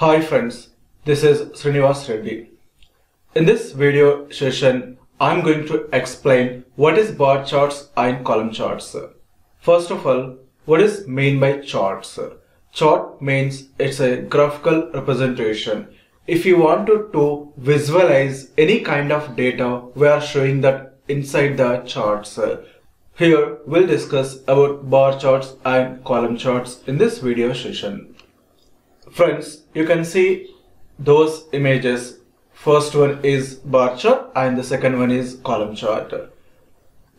Hi friends, this is Srinivas Reddy. In this video session, I'm going to explain what is bar charts and column charts. First of all, what is mean by charts? Chart means it's a graphical representation. If you want to, to visualize any kind of data, we are showing that inside the charts. Here we'll discuss about bar charts and column charts in this video session. Friends, you can see those images. First one is bar chart and the second one is column chart.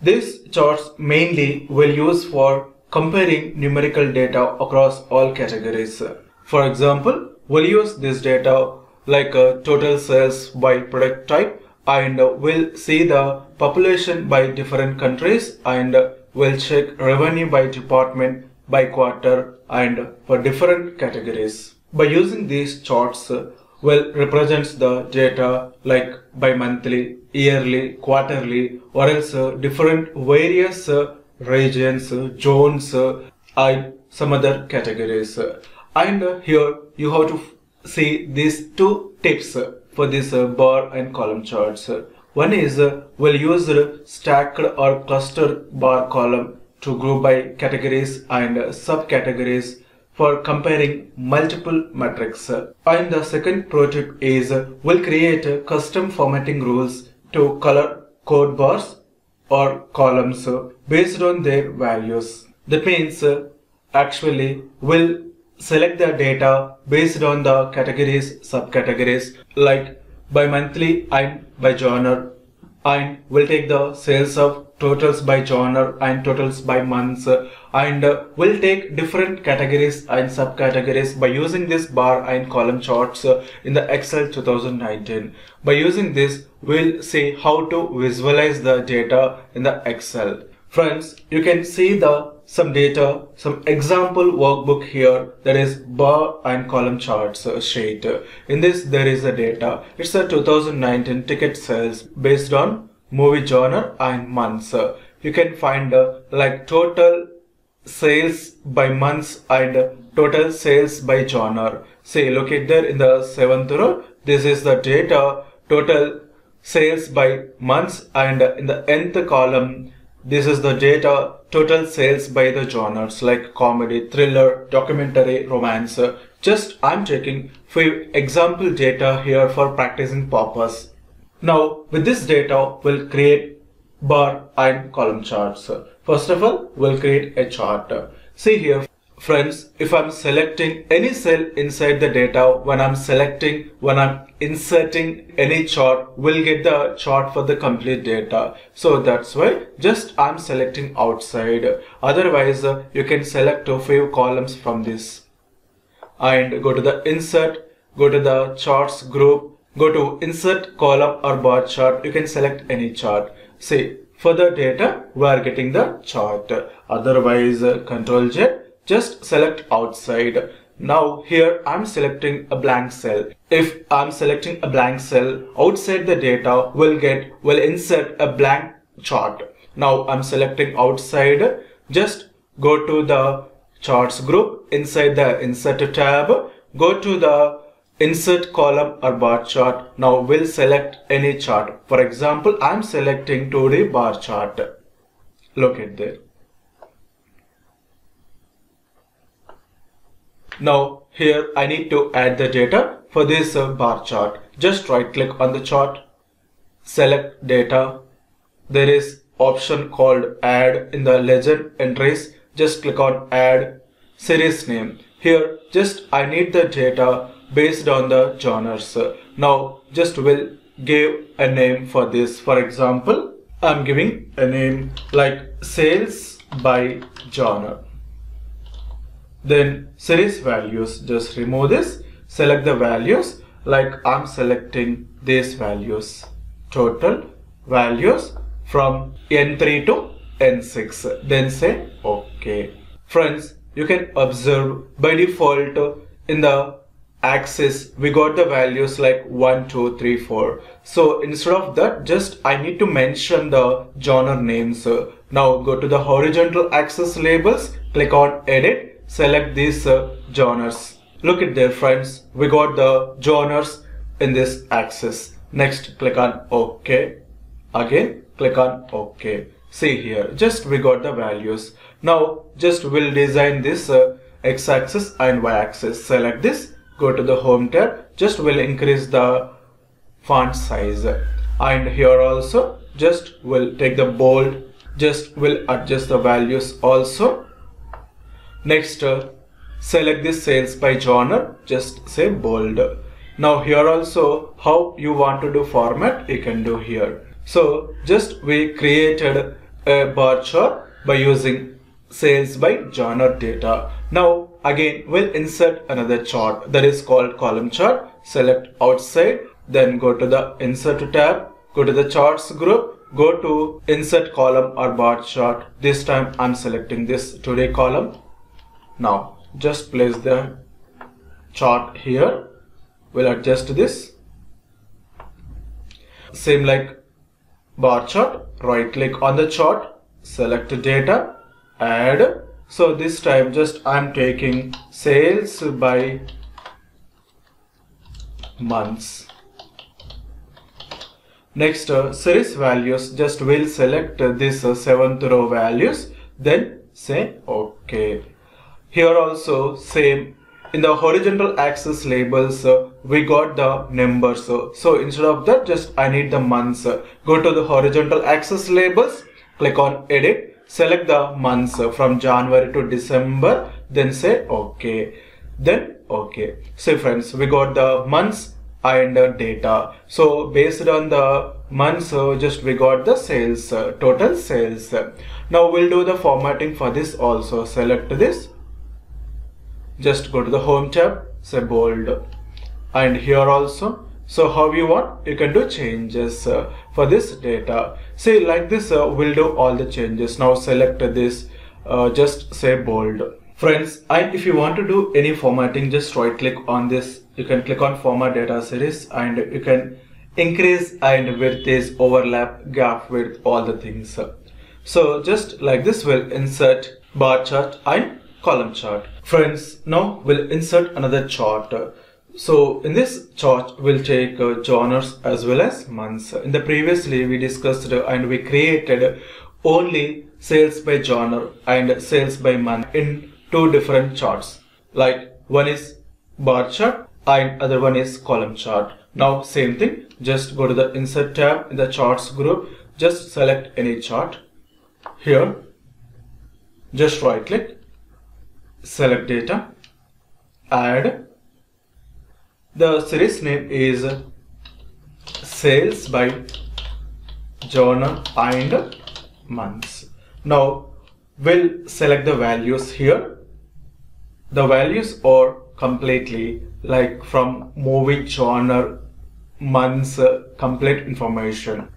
These charts mainly will use for comparing numerical data across all categories. For example, we'll use this data like uh, total sales by product type and we'll see the population by different countries and we'll check revenue by department by quarter and for different categories. By using these charts, uh, well represents the data like by monthly, yearly, quarterly or else uh, different various uh, regions, zones and some other categories. And here you have to see these two tips for this bar and column charts. One is we'll use stacked or clustered bar column to group by categories and subcategories for comparing multiple metrics. And the second pro is we'll create custom formatting rules to color code bars or columns based on their values. That means actually we'll select the data based on the categories, subcategories like by monthly and by genre and we'll take the sales of totals by genre and totals by months uh, and uh, we'll take different categories and subcategories by using this bar and column charts uh, in the Excel 2019. By using this, we'll see how to visualize the data in the Excel. Friends, you can see the some data, some example workbook here that is bar and column charts uh, sheet. In this there is a data. It's a 2019 ticket sales based on movie genre and months. You can find uh, like total sales by months and uh, total sales by genre. Say locate there in the seventh row. This is the data uh, total sales by months and uh, in the nth column this is the data total sales by the genres like comedy, thriller, documentary, romance. Just I'm taking few example data here for practicing purpose. Now with this data we'll create bar and column charts. First of all we'll create a chart. See here Friends, if I'm selecting any cell inside the data, when I'm selecting, when I'm inserting any chart, we'll get the chart for the complete data. So that's why just I'm selecting outside. Otherwise, you can select a few columns from this. And go to the insert, go to the charts group, go to insert column or bar chart. You can select any chart. Say for the data, we are getting the chart. Otherwise, uh, control J just select outside. Now here I'm selecting a blank cell. If I'm selecting a blank cell, outside the data will get, will insert a blank chart. Now I'm selecting outside, just go to the charts group inside the insert tab, go to the insert column or bar chart. Now we'll select any chart. For example, I'm selecting 2D bar chart. Locate there. Now here I need to add the data for this uh, bar chart. Just right click on the chart, select data. There is option called add in the legend entries. Just click on add series name. Here just I need the data based on the genres. Now just will give a name for this. For example, I'm giving a name like sales by genre. Then series values just remove this. Select the values like I'm selecting these values. Total values from n3 to n6 then say okay. Friends you can observe by default in the axis we got the values like 1 2 3 4 so instead of that just i need to mention the genre names. Now go to the horizontal axis labels click on edit select these uh, genres. Look at there friends we got the genres in this axis. Next click on ok. Again click on ok. See here just we got the values. Now just we'll design this uh, x-axis and y-axis. Select this go to the home tab just will increase the font size. And here also just will take the bold just will adjust the values also. Next uh, select this sales by genre just say bold. Now here also how you want to do format you can do here. So just we created a bar chart by using sales by genre data. Now again we'll insert another chart that is called column chart. Select outside then go to the insert tab go to the charts group go to insert column or bar chart. This time i'm selecting this 2D column. Now just place the chart here. We'll adjust this. Same like bar chart. Right click on the chart select data add. So this time just I'm taking sales by months. Next uh, series values just will select uh, this uh, seventh row values then say okay. Here also same. In the horizontal axis labels uh, we got the numbers uh, so instead of that just I need the months. Uh, go to the horizontal axis labels click on edit select the months uh, from January to December then say okay. Then okay. So friends we got the months and uh, data. So based on the months uh, just we got the sales uh, total sales. Now we'll do the formatting for this also. Select this. Just go to the home tab say bold. And here also so how you want you can do changes uh, for this data. Say like this uh, we'll do all the changes. Now select this uh, just say bold. Friends and if you want to do any formatting just right click on this. You can click on format data series and you can increase and width is overlap gap width all the things. So just like this we'll insert bar chart and column chart. Friends, now we'll insert another chart. So in this chart, we'll take uh, genres as well as months. In the previously, we discussed uh, and we created only sales by genre and sales by month in two different charts. Like one is bar chart and other one is column chart. Now same thing, just go to the insert tab in the charts group, just select any chart. Here, just right click select data add the series name is sales by genre and months now we'll select the values here. The values are completely like from movie genre months complete information.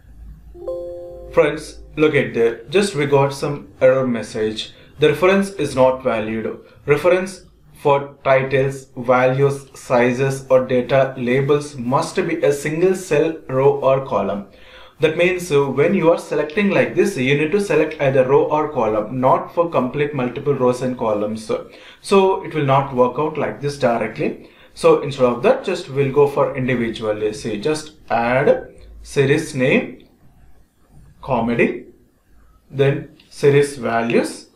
Friends look at there. Just we got some error message. The reference is not valued. Reference for titles, values, sizes or data labels must be a single cell, row or column. That means uh, when you are selecting like this, you need to select either row or column, not for complete multiple rows and columns. So it will not work out like this directly. So instead of that, just we'll go for individually. See, just add series name, comedy, then series values,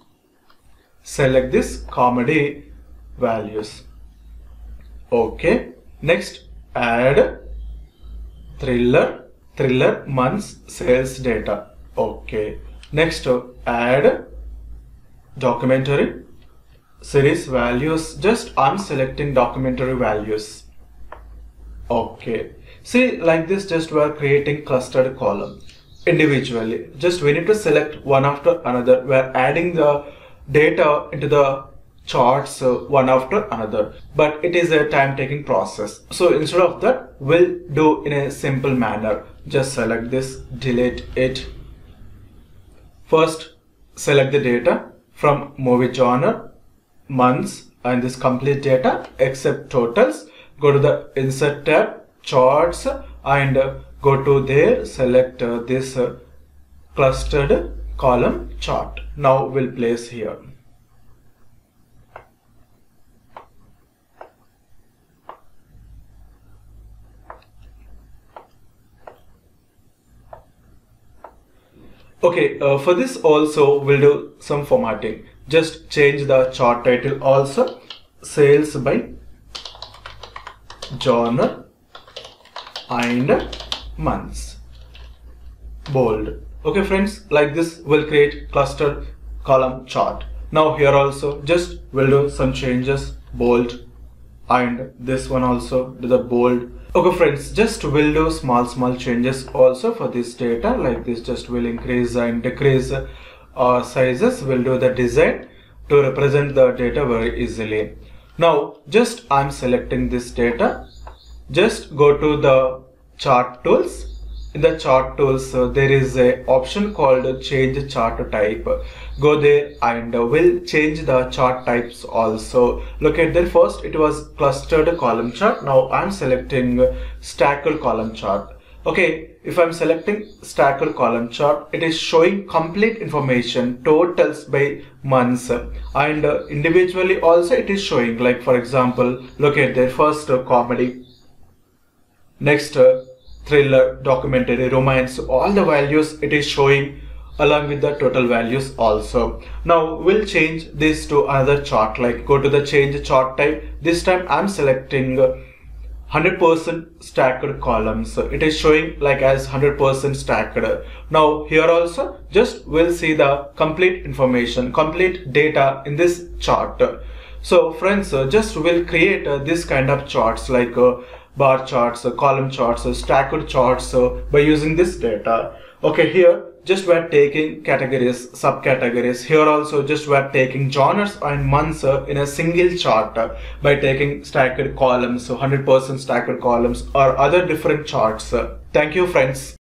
select this comedy values. Okay next add thriller thriller months sales data. Okay next add documentary series values just I'm selecting documentary values. Okay see like this just we are creating clustered column individually. Just we need to select one after another. We're adding the data into the charts uh, one after another. But it is a time taking process. So instead of that we'll do in a simple manner. Just select this delete it. First select the data from movie genre months and this complete data except totals. Go to the insert tab charts and uh, go to there select uh, this uh, clustered column chart. Now we'll place here. Okay, uh, for this also we'll do some formatting. Just change the chart title also sales by genre and months. Bold. Okay friends, like this we will create cluster column chart. Now here also just we'll do some changes bold and this one also do the bold okay friends just will do small small changes also for this data. Like this just will increase and decrease uh, sizes. Will do the design to represent the data very easily. Now just i'm selecting this data. Just go to the chart tools in the chart tools uh, there is a option called change chart type. Go there and we'll change the chart types also. Look at there. First it was clustered column chart. Now i'm selecting stacked column chart. Okay if i'm selecting stacked column chart it is showing complete information totals by months. And uh, individually also it is showing. Like for example look at there. First uh, comedy. Next thriller, documentary, romance, all the values it is showing along with the total values also. Now we'll change this to another chart like go to the change chart type. This time I'm selecting 100% stacked columns. It is showing like as 100% stacked. Now here also just we'll see the complete information, complete data in this chart. So friends, just we'll create this kind of charts like bar charts, uh, column charts, uh, stacked charts uh, by using this data. Okay, here just we're taking categories, subcategories. Here also just we're taking genres and months in a single chart by taking stacked columns, so 100% stacked columns or other different charts. Thank you friends.